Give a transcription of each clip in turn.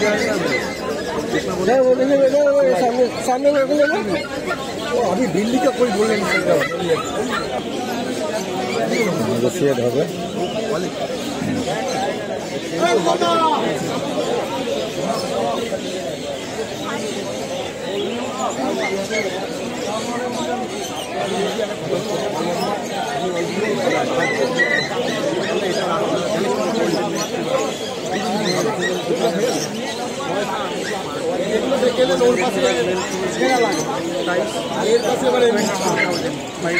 वो नहीं बेटा वो सामने सामने मेरे को वो अभी दिल्ली का कोई बोल नहीं सकता नेगोशिएट हो Thank you. ಅಕೇಲೆ ಲೋನ್ ಪಾಸ್ ಏನಾಲ ಏರ್ ಪಾಸ್ ಬರೆ ಬೈ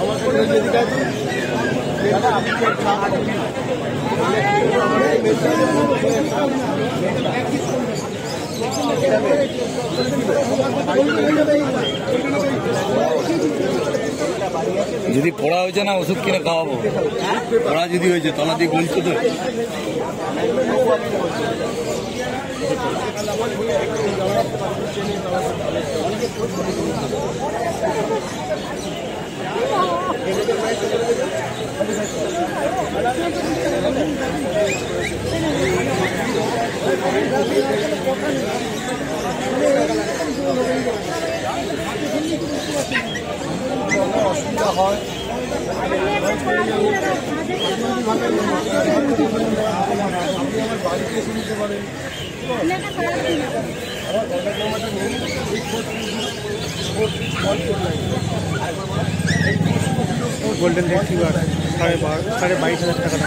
আমাদের যদি কাজ দাদা আপনি একটা আট মিনিট যদি পড়া হয়েছে না ওষুধ কিনে খাওয়াবো পড়া যদি হয়েছে তলা দিয়ে গলছে তো Thank you. অসুবিধা হয় বাড়িতে এসে নিতে পারেন গোল্ডেন সাড়ে বারো সাড়ে বাইশ হাজার টাকা দাম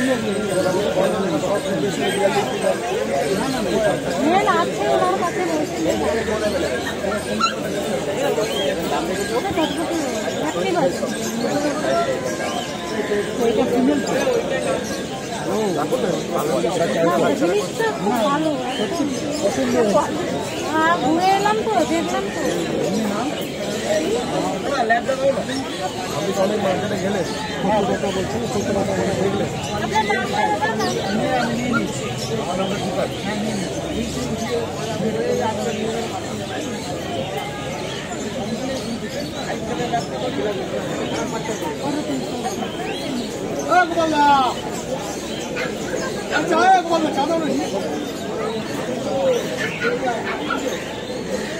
ঘুরে এলাম তো দেখলাম তো আমি তো অনেক মার্কেটে গেলে সত্তর কথা বলছি সত্তর কথা বলে দেখলে চাদর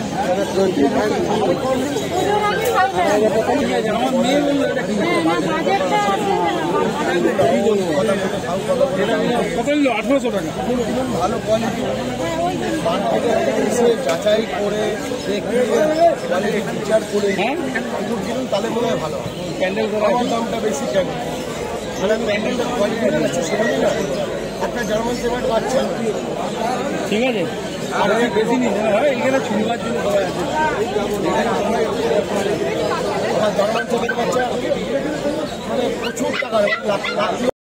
টাকা ভালো কোয়ালিটি যাচাই করে বিচার করে তাহলে মনে হয় ভালো ক্যান্ডেল দামটা বেশি কেন কোয়ালিটি একটা জার্মান পাচ্ছেন ঠিক আছে প্রচুর টাকা লাখ লাখ